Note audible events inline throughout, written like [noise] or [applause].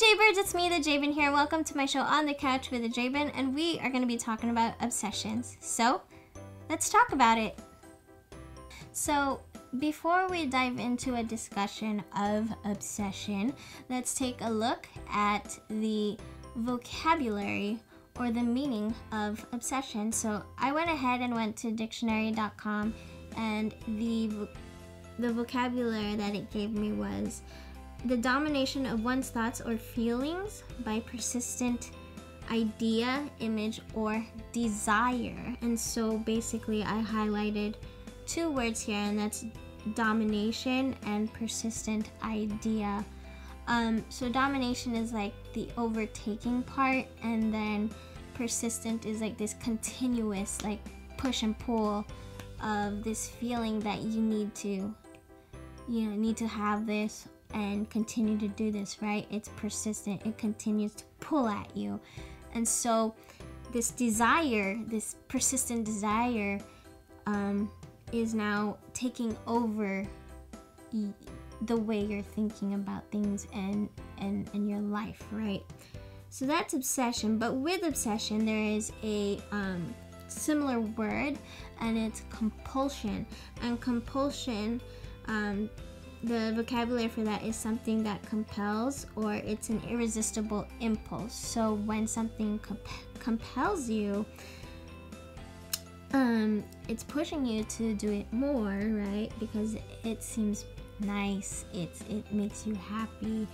Jaybirds, it's me, the JayBin here. Welcome to my show On the Couch with the JayBin, and we are going to be talking about obsessions. So, let's talk about it. So, before we dive into a discussion of obsession, let's take a look at the vocabulary or the meaning of obsession. So, I went ahead and went to dictionary.com, and the the vocabulary that it gave me was the domination of one's thoughts or feelings by persistent idea, image, or desire. And so basically, I highlighted two words here, and that's domination and persistent idea. Um, so, domination is like the overtaking part, and then persistent is like this continuous, like push and pull of this feeling that you need to, you know, need to have this and continue to do this, right? It's persistent, it continues to pull at you. And so, this desire, this persistent desire, um, is now taking over the way you're thinking about things and, and, and your life, right? So that's obsession, but with obsession, there is a um, similar word and it's compulsion. And compulsion, um, the vocabulary for that is something that compels or it's an irresistible impulse. So when something comp- compels you, um, it's pushing you to do it more, right? Because it seems nice, it's it makes you happy,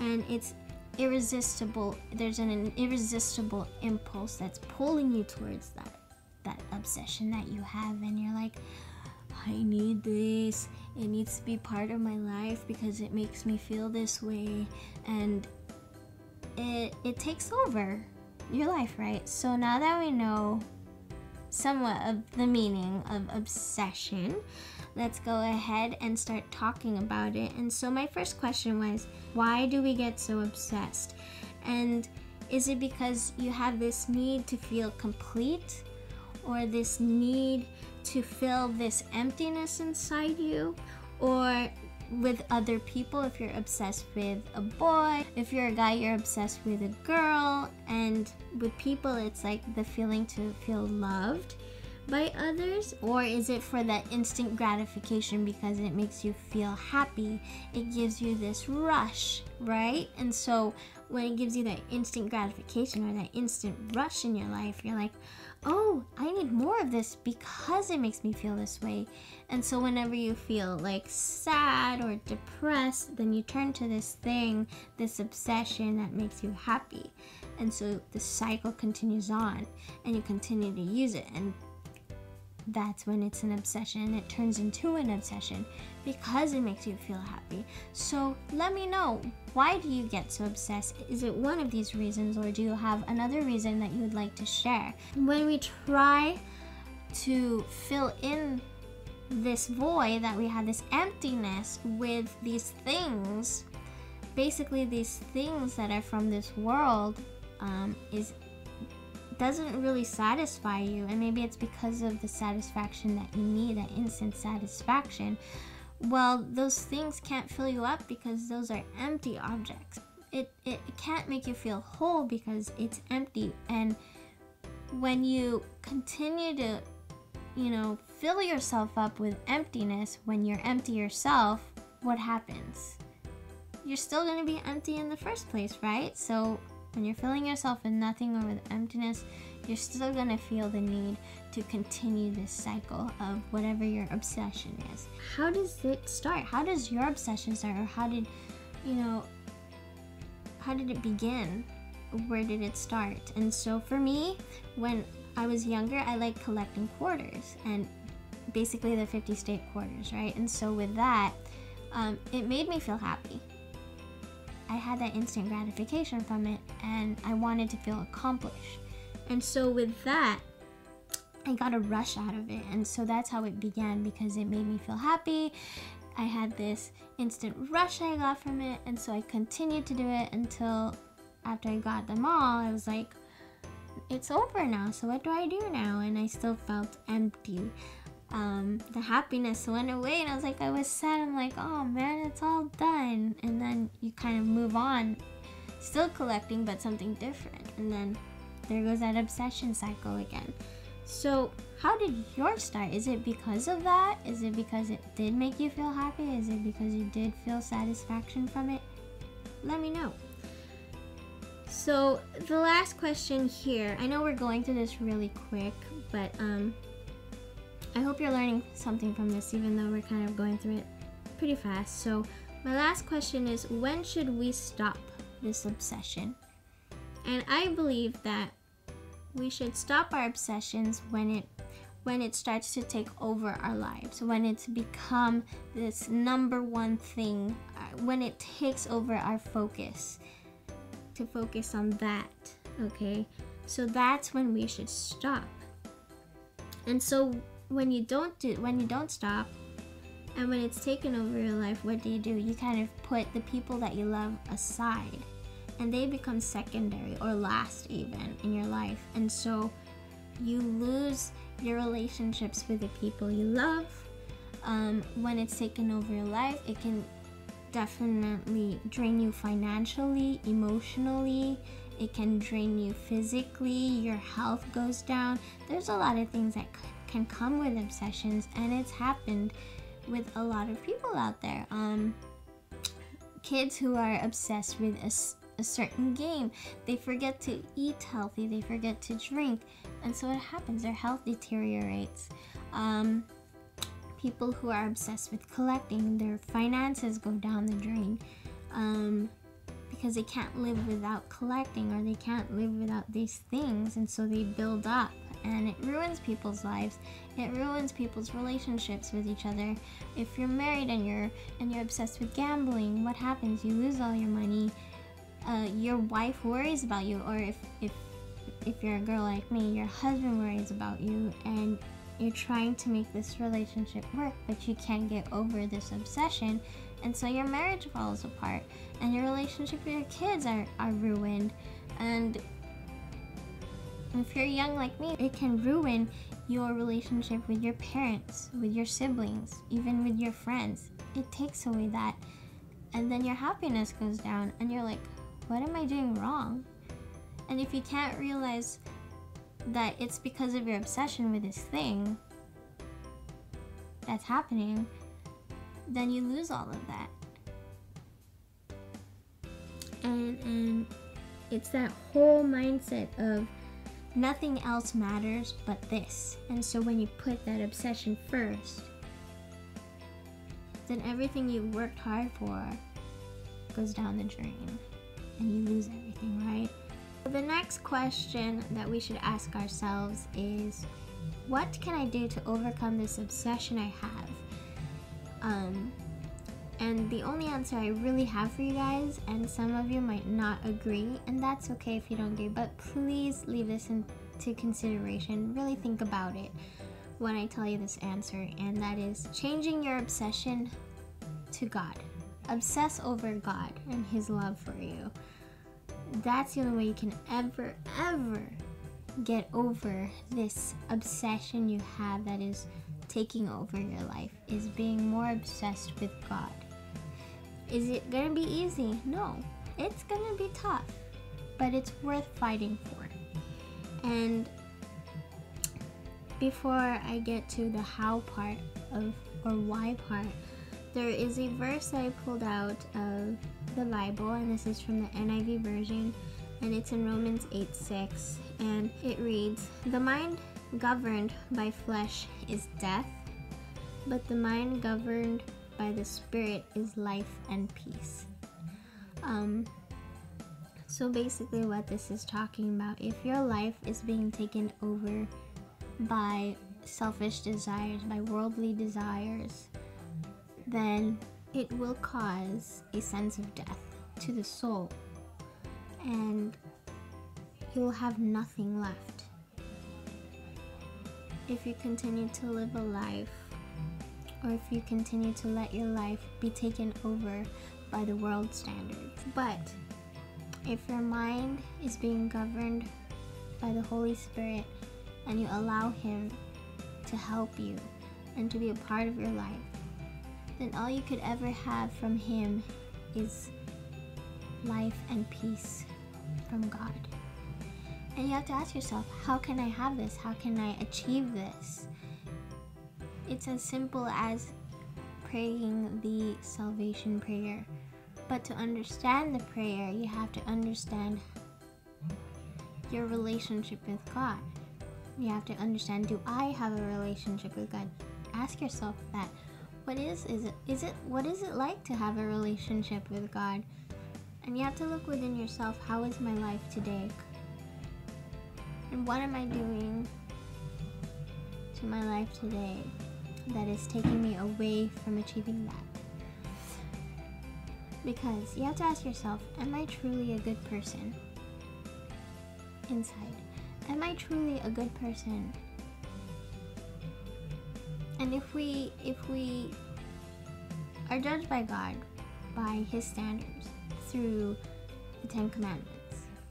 and it's irresistible. There's an, an irresistible impulse that's pulling you towards that that obsession that you have, and you're like, I need this. It needs to be part of my life because it makes me feel this way, and it it takes over your life, right? So now that we know somewhat of the meaning of obsession, let's go ahead and start talking about it. And so my first question was, why do we get so obsessed? And is it because you have this need to feel complete or this need to fill this emptiness inside you or with other people if you're obsessed with a boy if you're a guy you're obsessed with a girl and with people it's like the feeling to feel loved by others or is it for that instant gratification because it makes you feel happy? It gives you this rush right? And so when it gives you that instant gratification or that instant rush in your life you're like oh, I need more of this because it makes me feel this way. And so, whenever you feel like sad or depressed, then you turn to this thing, this obsession that makes you happy. And so, the cycle continues on and you continue to use it. And that's when it's an obsession. It turns into an obsession because it makes you feel happy. So let me know why do you get so obsessed? Is it one of these reasons or do you have another reason that you would like to share? When we try to fill in this void that we have this emptiness with these things basically these things that are from this world um, is doesn't really satisfy you and maybe it's because of the satisfaction that you need that instant satisfaction well those things can't fill you up because those are empty objects. It, it can't make you feel whole because it's empty and when you continue to you know fill yourself up with emptiness when you're empty yourself what happens? You're still going to be empty in the first place right? So when you're filling yourself with nothing or with emptiness, you're still gonna feel the need to continue this cycle of whatever your obsession is. How does it start? How does your obsession start? Or how did, you know, how did it begin? Where did it start? And so for me, when I was younger, I liked collecting quarters and basically the 50 state quarters, right? And so with that, um, it made me feel happy. I had that instant gratification from it and I wanted to feel accomplished. And so with that, I got a rush out of it. And so that's how it began because it made me feel happy. I had this instant rush I got from it. And so I continued to do it until after I got them all, I was like, it's over now. So what do I do now? And I still felt empty um, the happiness went away and I was like, I was sad. I'm like, oh man, it's all done. And then you kind of move on still collecting, but something different. And then there goes that obsession cycle again. So, how did yours start? Is it because of that? Is it because it did make you feel happy? Is it because you did feel satisfaction from it? Let me know. So, the last question here, I know we're going through this really quick, but um, I hope you're learning something from this, even though we're kind of going through it pretty fast. So, my last question is when should we stop this obsession? And I believe that we should stop our obsessions when it when it starts to take over our lives, when it's become this number one thing, uh, when it takes over our focus, to focus on that, okay? So that's when we should stop. And so when you don't do when you don't stop and when it's taken over your life, what do you do? You kind of put the people that you love aside and they become secondary or last even in your life. And so you lose your relationships with the people you love. Um, when it's taken over your life, it can definitely drain you financially, emotionally. It can drain you physically. Your health goes down. There's a lot of things that can come with obsessions, and it's happened with a lot of people out there. Um, kids who are obsessed with a a certain game. They forget to eat healthy, they forget to drink, and so it happens. Their health deteriorates. Um, people who are obsessed with collecting, their finances go down the drain um, because they can't live without collecting or they can't live without these things, and so they build up. And it ruins people's lives. It ruins people's relationships with each other. If you're married and you're and you're obsessed with gambling, what happens? You lose all your money uh, your wife worries about you, or if, if if you're a girl like me, your husband worries about you, and you're trying to make this relationship work, but you can't get over this obsession, and so your marriage falls apart, and your relationship with your kids are, are ruined, and if you're young like me, it can ruin your relationship with your parents, with your siblings, even with your friends. It takes away that. And then your happiness goes down, and you're like, what am I doing wrong? And if you can't realize that it's because of your obsession with this thing that's happening, then you lose all of that. And, and it's that whole mindset of nothing else matters but this. And so when you put that obsession first, then everything you've worked hard for goes down the drain and you lose everything, right? The next question that we should ask ourselves is what can I do to overcome this obsession I have? Um, and the only answer I really have for you guys, and some of you might not agree, and that's okay if you don't agree, but please leave this into consideration. Really think about it when I tell you this answer, and that is changing your obsession to God. Obsess over God and His love for you. That's the only way you can ever, ever get over this obsession you have that is taking over your life, is being more obsessed with God. Is it gonna be easy? No. It's gonna be tough, but it's worth fighting for. And before I get to the how part of or why part, there is a verse I pulled out of the Bible, and this is from the NIV version, and it's in Romans 8 6, and it reads The mind governed by flesh is death, but the mind governed by the Spirit is life and peace. Um, so basically, what this is talking about, if your life is being taken over by selfish desires, by worldly desires, then it will cause a sense of death to the soul, and you will have nothing left. If you continue to live a life, or if you continue to let your life be taken over by the world standards. But if your mind is being governed by the Holy Spirit and you allow Him to help you and to be a part of your life, then all you could ever have from Him is life and peace from God. And you have to ask yourself, how can I have this? How can I achieve this? It's as simple as praying the salvation prayer. But to understand the prayer, you have to understand your relationship with God. You have to understand do I have a relationship with God? Ask yourself that. What is is it is it what is it like to have a relationship with God? And you have to look within yourself, how is my life today? And what am I doing to my life today that is taking me away from achieving that? Because you have to ask yourself, am I truly a good person? Inside. Am I truly a good person? And if we if we are judged by God by his standards through the Ten Commandments,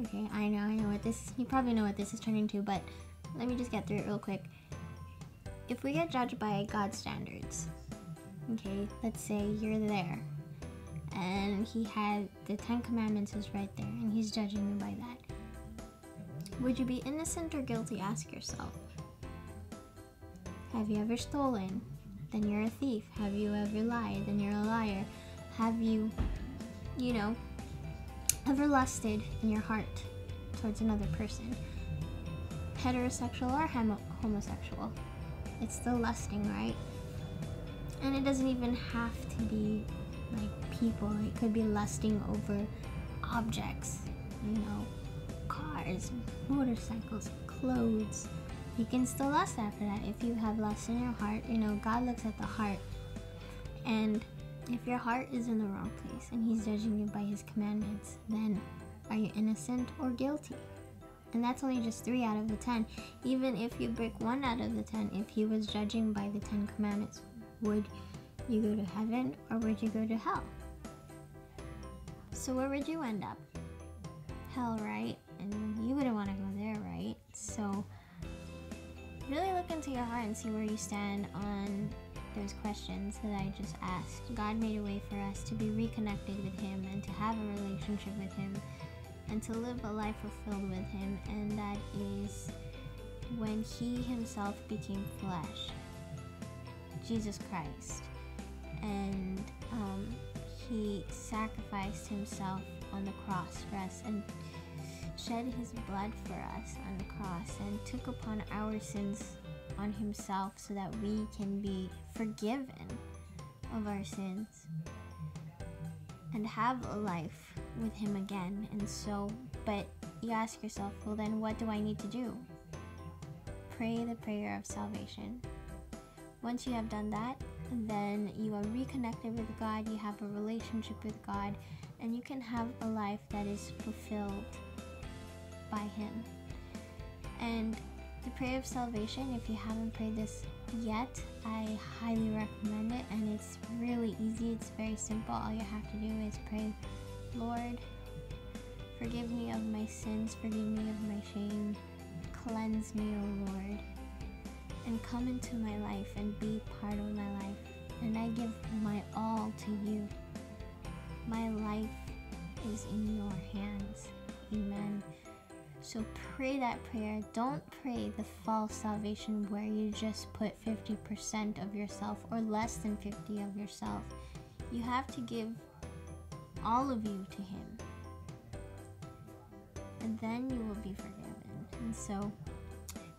Okay, I know, I know what this, you probably know what this is turning to, but let me just get through it real quick. If we get judged by God's standards, okay, let's say you're there, and he had the Ten Commandments is right there, and he's judging you by that. Would you be innocent or guilty? Ask yourself. Have you ever stolen? Then you're a thief. Have you ever lied? Then you're a liar. Have you, you know, ever lusted in your heart towards another person, heterosexual or homo- homosexual, it's still lusting, right? And it doesn't even have to be like people, it could be lusting over objects, you know, cars, motorcycles, clothes. You can still lust after that if you have lust in your heart. You know, God looks at the heart. And if your heart is in the wrong place and He's judging you by His commandments, then are you innocent or guilty? And that's only just three out of the ten. Even if you break one out of the ten, if He was judging by the Ten Commandments, would you go to heaven or would you go to hell? So, where would you end up? Hell, right? And you wouldn't want to go there, right? So, really look into your heart and see where you stand on those questions that I just asked. God made a way for us to be reconnected with Him and to have a relationship with Him and to live a life fulfilled with Him, and that is when He Himself became flesh, Jesus Christ, and um, He sacrificed Himself on the cross for us and shed His blood for us on the cross and took upon our sins on himself so that we can be forgiven of our sins and have a life with him again. And so, but you ask yourself, well, then what do I need to do? Pray the prayer of salvation. Once you have done that, then you are reconnected with God, you have a relationship with God, and you can have a life that is fulfilled by Him. And the prayer of salvation, if you haven't prayed this yet, I highly recommend it and it's really easy. It's very simple. All you have to do is pray, Lord, forgive me of my sins, forgive me of my shame, cleanse me, O Lord, and come into my life and be part of my life. And I give my all to you. My life is in your hands. Amen. So pray that prayer. Don't pray the false salvation where you just put 50% of yourself or less than 50 of yourself. You have to give all of you to him. And then you will be forgiven. And so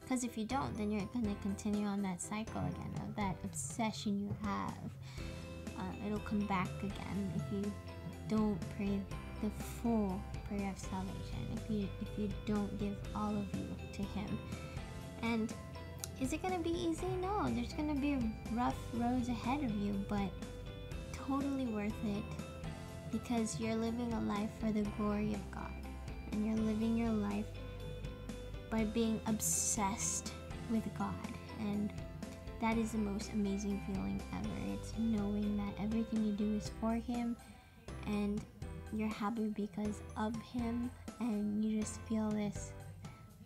because if you don't, then you're going to continue on that cycle again of that obsession you have. Uh, it'll come back again if you don't pray the full prayer of salvation if you if you don't give all of you to him and is it to be easy no there's to be rough roads ahead of you but totally worth it because you're living a life for the glory of god. And you're living your life by being obsessed with god. And that is the most amazing feeling ever. It's knowing that everything you do is for him and you're happy because of him. And you just feel this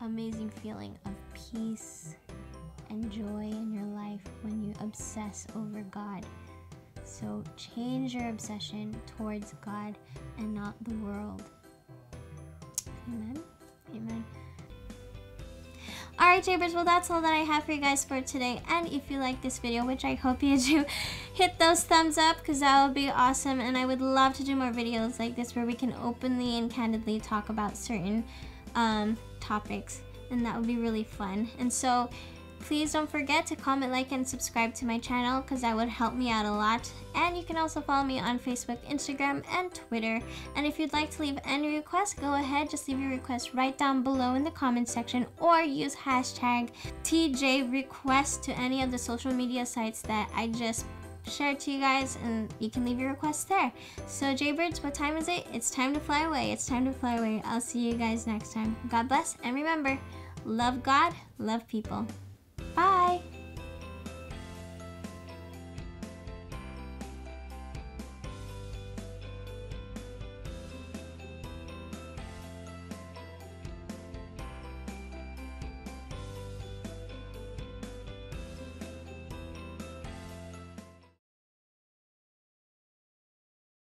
amazing feeling of peace and joy in your life when you obsess over God. So change your obsession towards God and not the world. Amen. Amen. Alright, Jaybirds, well, that's all that I have for you guys for today. And if you like this video, which I hope you do, [laughs] hit those thumbs up because that would be awesome. And I would love to do more videos like this where we can openly and candidly talk about certain um, topics. And that would be really fun. And so Please don't forget to comment, like, and subscribe to my channel because that would help me out a lot. And you can also follow me on Facebook, Instagram, and Twitter. And if you'd like to leave any requests, go ahead, just leave your request right down below in the comment section or use hashtag TJRequest to any of the social media sites that I just shared to you guys and you can leave your requests there. So Jaybirds, what time is it? It's time to fly away. It's time to fly away. I'll see you guys next time. God bless and remember, love God, love people. Bye!